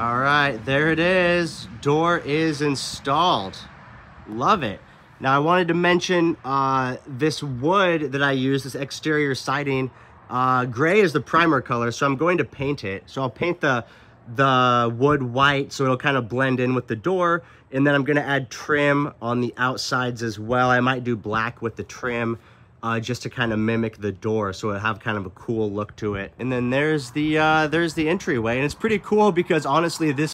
All right, there it is. Door is installed. Love it. Now I wanted to mention uh, this wood that I use, this exterior siding. Uh, gray is the primer color, so I'm going to paint it. So I'll paint the the wood white so it'll kind of blend in with the door. And then I'm gonna add trim on the outsides as well. I might do black with the trim uh, just to kind of mimic the door so it'll have kind of a cool look to it. And then there's the uh, there's the entryway and it's pretty cool because honestly this